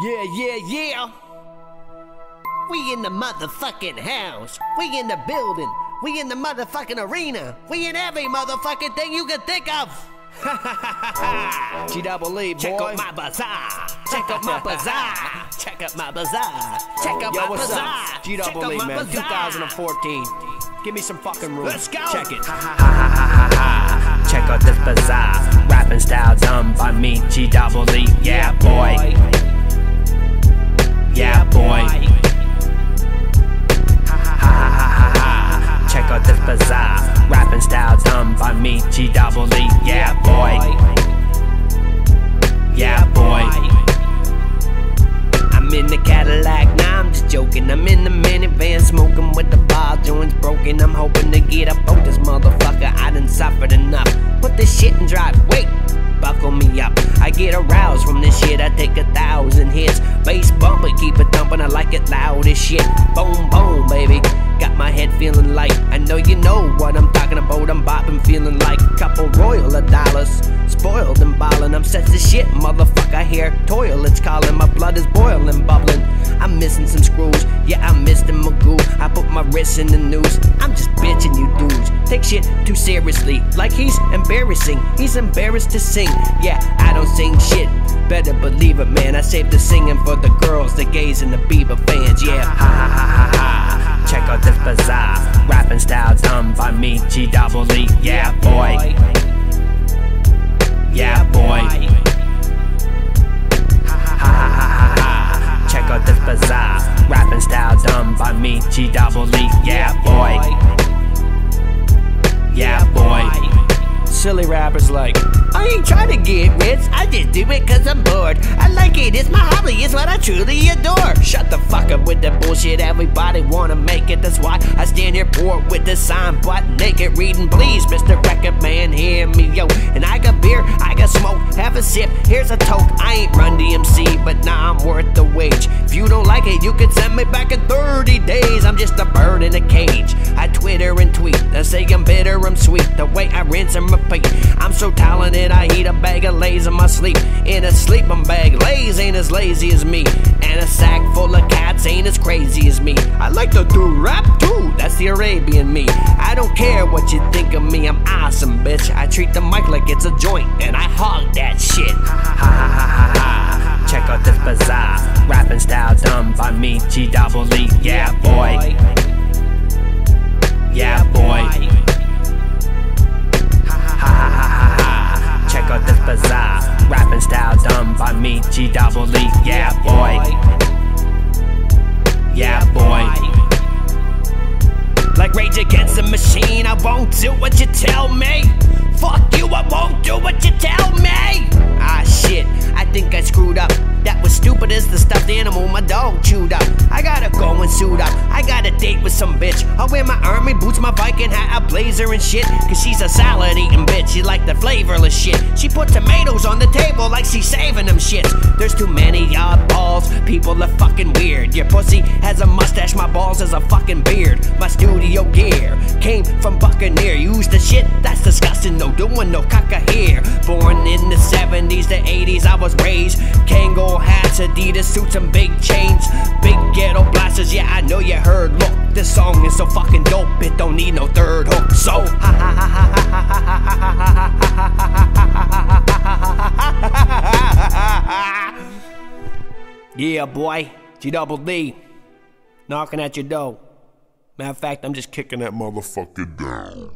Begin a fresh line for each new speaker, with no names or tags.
Yeah, yeah, yeah. We in the motherfucking house. We in the building. We in the motherfucking arena. We in every motherfucking thing you can think of.
G double E, boy.
Check out my bazaar. Check out my bazaar. Check out my bazaar. Check out
Yo,
my
what's
bazaar.
up? G double E, man. 2014. Give me some fucking room.
Let's go.
Check it.
Check out this bazaar. Rapping style done by me, G double E. Yeah, boy. By me, G double E. Yeah, boy. Yeah, boy.
I'm in the Cadillac, nah, I'm just joking. I'm in the minivan, smoking with the ball joints broken. I'm hoping to get up on this motherfucker. I done suffered enough. Put this shit in drive. Wait, buckle me up. I get aroused from this shit. I take a thousand hits. Bass bumping, keep it thumping. I like it loud as shit. Boom, boom, baby. My head feeling light. I know you know what I'm talking about. I'm bopping, feeling like a couple royal of dollars. Spoiled and ballin', I'm set to shit, motherfucker. Here, toil, it's calling. My blood is boiling, bubbling. I'm missing some screws, yeah, I Mister Magoo. I put my wrist in the news. I'm just bitching, you dudes. Take shit too seriously, like he's embarrassing. He's embarrassed to sing, yeah, I don't sing shit. Better believe it, man. I saved the singing for the girls, the gays, and the Bieber fans, yeah.
Bazaar. Rapping style done by me, G double E. Yeah, boy. Yeah, boy. Ha ha ha ha ha. Check out this bazaar. Rapping style done by me, G double E. Yeah, boy.
Silly rappers like,
I ain't trying to get rich, I just do it cause I'm bored. I like it, it's my hobby, it's what I truly adore. Shut the fuck up with that bullshit, everybody wanna make it. That's why I stand here poor with the sign, butt naked, reading, please, Mr. Record Man, hear me, yo. And I got beer, I got smoke, have a sip, here's a toke. I ain't Run-DMC, but now I'm worth the wage. If you don't like it, you can send me back in 30 days. I'm just a bird in a cage. I Twitter and tweet, I say I'm bitter, I'm sweet. The way I rinse and repeat. I'm so talented, I eat a bag of Lay's in my sleep. In a sleeping bag, lays ain't as lazy as me. And a sack full of cats ain't as crazy as me. I like to do rap too, that's the Arabian me. I don't care what you think of me, I'm awesome, bitch. I treat the mic like it's a joint, and I hog that shit.
Ha ha ha ha ha. Check out this bazaar. Rapping style done by me, G double E. Yeah, boy. Yeah, boy. Ha ha ha ha ha. Check out this bazaar. Rapping style done by me, G double E. Yeah, boy. Yeah, boy.
Like Rage Against the Machine, I won't do what you tell me. Fuck you, I won't do what you tell me. Ah shit, I think I screwed up. That was stupid the stuffed animal my dog chewed up. I gotta go and suit up. I got a date with some bitch. I wear my army boots, my Viking hat, a blazer and shit. Cause she's a salad eating bitch. She like the flavorless shit. She put tomatoes on the table like she's saving them shits. There's too many oddballs. People are fucking weird. Your pussy has a mustache, my balls has a fucking beard. My studio gear came from Buccaneer. Use the shit, that's disgusting. No doing no caca here. Born in the 70s, the 80s, I was raised. Kangol hats, Adidas suits, and big chains. Big ghetto blasters, yeah, I know you heard. Look, this song is so fucking dope, it don't need no third hook. So, ha ha ha ha ha ha ha ha ha ha ha ha Yeah, boy, G double D, knocking at your door. Matter of fact, I'm just kicking
that motherfucker down.